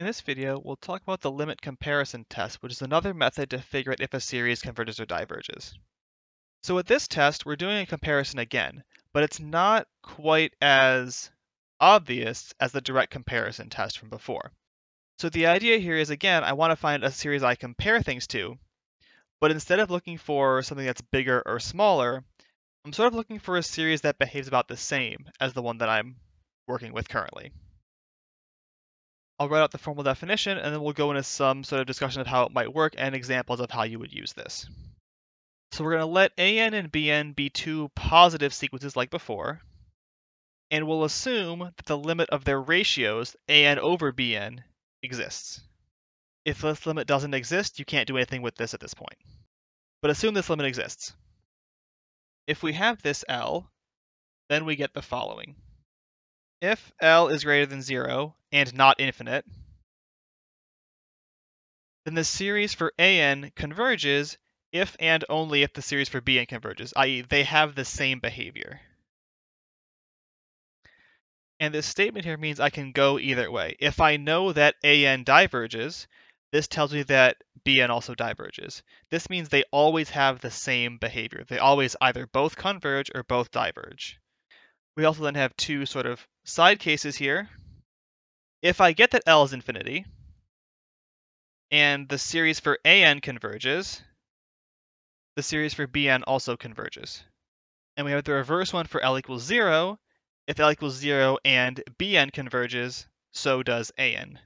In this video, we'll talk about the limit comparison test, which is another method to figure out if a series converges or diverges. So with this test, we're doing a comparison again, but it's not quite as obvious as the direct comparison test from before. So the idea here is, again, I want to find a series I compare things to, but instead of looking for something that's bigger or smaller, I'm sort of looking for a series that behaves about the same as the one that I'm working with currently. I'll write out the formal definition and then we'll go into some sort of discussion of how it might work and examples of how you would use this. So we're going to let AN and BN be two positive sequences like before, and we'll assume that the limit of their ratios, AN over BN, exists. If this limit doesn't exist, you can't do anything with this at this point. But assume this limit exists. If we have this L, then we get the following. If L is greater than 0 and not infinite, then the series for AN converges if and only if the series for BN converges, i.e. they have the same behavior. And this statement here means I can go either way. If I know that AN diverges, this tells me that BN also diverges. This means they always have the same behavior. They always either both converge or both diverge. We also then have two sort of side cases here. If I get that L is infinity, and the series for AN converges, the series for BN also converges. And we have the reverse one for L equals 0. If L equals 0 and BN converges, so does AN.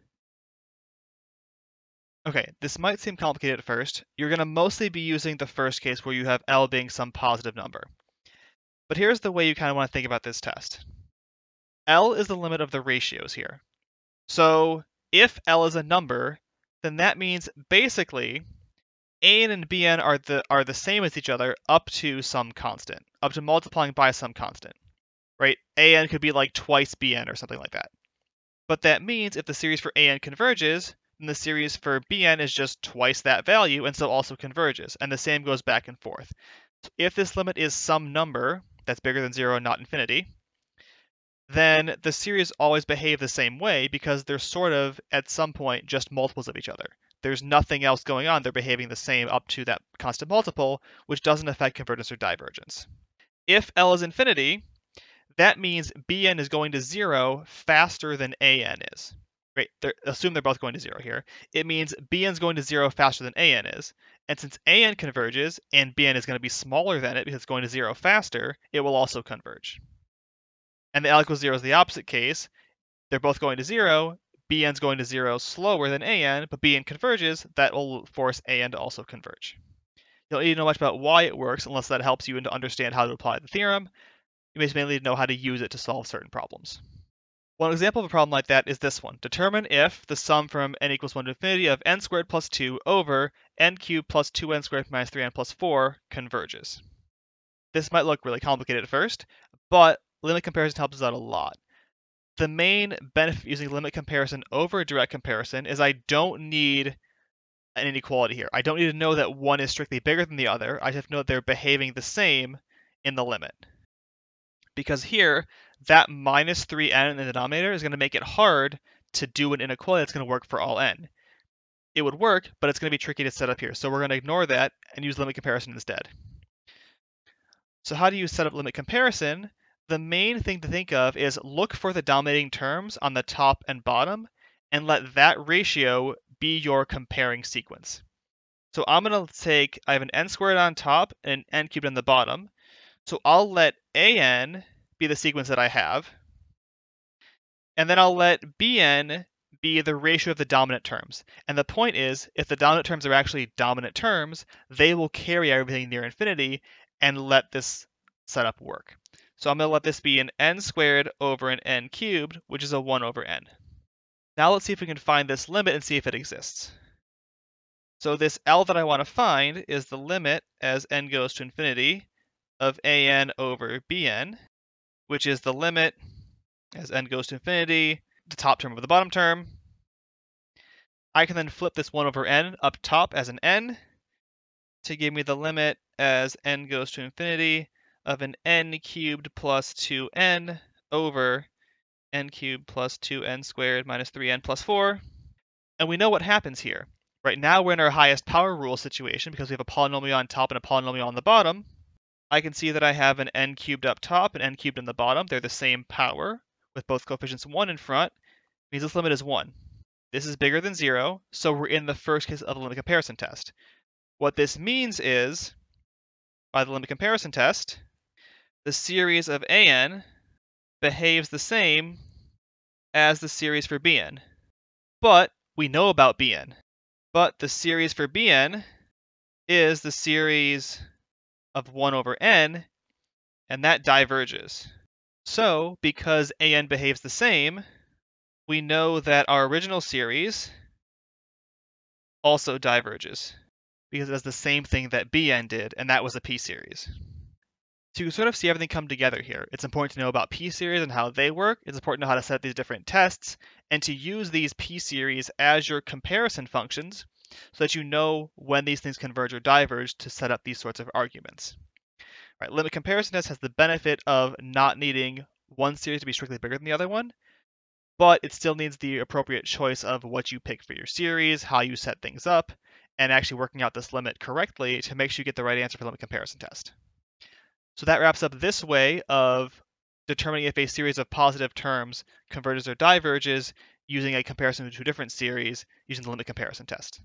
Okay, this might seem complicated at first. You're going to mostly be using the first case where you have L being some positive number. But here's the way you kind of want to think about this test. L is the limit of the ratios here. So if L is a number, then that means basically AN and BN are the are the same as each other up to some constant, up to multiplying by some constant. Right? AN could be like twice BN or something like that. But that means if the series for AN converges, then the series for BN is just twice that value and so also converges. And the same goes back and forth. if this limit is some number, that's bigger than zero and not infinity, then the series always behave the same way because they're sort of, at some point, just multiples of each other. There's nothing else going on. They're behaving the same up to that constant multiple, which doesn't affect convergence or divergence. If L is infinity, that means Bn is going to zero faster than An is. Right, they're, assume they're both going to zero here. It means Bn is going to zero faster than An is. And since An converges and Bn is going to be smaller than it because it's going to zero faster, it will also converge. And the L equals zero is the opposite case. They're both going to zero. Bn's going to zero slower than An, but Bn converges. That will force An to also converge. You don't need to know much about why it works unless that helps you to understand how to apply the theorem. You may mainly need to know how to use it to solve certain problems. One example of a problem like that is this one. Determine if the sum from n equals 1 to infinity of n squared plus 2 over n cubed plus 2n squared minus 3n plus 4 converges. This might look really complicated at first, but limit comparison helps us out a lot. The main benefit of using limit comparison over direct comparison is I don't need an inequality here. I don't need to know that one is strictly bigger than the other. I just know that they're behaving the same in the limit. Because here, that minus 3n in the denominator is going to make it hard to do an inequality that's going to work for all n. It would work, but it's going to be tricky to set up here. So we're going to ignore that and use limit comparison instead. So how do you set up limit comparison? The main thing to think of is look for the dominating terms on the top and bottom and let that ratio be your comparing sequence. So I'm going to take, I have an n squared on top and an n cubed on the bottom. So I'll let an be the sequence that I have. And then I'll let bn be the ratio of the dominant terms. And the point is, if the dominant terms are actually dominant terms, they will carry everything near infinity and let this setup work. So I'm going to let this be an n squared over an n cubed, which is a 1 over n. Now let's see if we can find this limit and see if it exists. So this L that I want to find is the limit as n goes to infinity of an over bn which is the limit as n goes to infinity, the top term over the bottom term. I can then flip this 1 over n up top as an n to give me the limit as n goes to infinity of an n cubed plus 2n over n cubed plus 2n squared minus 3n plus 4. And we know what happens here. Right now we're in our highest power rule situation because we have a polynomial on top and a polynomial on the bottom. I can see that I have an n cubed up top and n cubed in the bottom. They're the same power with both coefficients 1 in front. It means this limit is 1. This is bigger than 0, so we're in the first case of the limit comparison test. What this means is, by the limit comparison test, the series of an behaves the same as the series for bn. But we know about bn. But the series for bn is the series of 1 over n, and that diverges. So, because an behaves the same, we know that our original series also diverges because it does the same thing that bn did, and that was a p-series. To sort of see everything come together here, it's important to know about p-series and how they work. It's important to know how to set these different tests and to use these p-series as your comparison functions so that you know when these things converge or diverge to set up these sorts of arguments. Right, limit comparison test has the benefit of not needing one series to be strictly bigger than the other one, but it still needs the appropriate choice of what you pick for your series, how you set things up, and actually working out this limit correctly to make sure you get the right answer for limit comparison test. So that wraps up this way of determining if a series of positive terms converges or diverges using a comparison of two different series using the limit comparison test.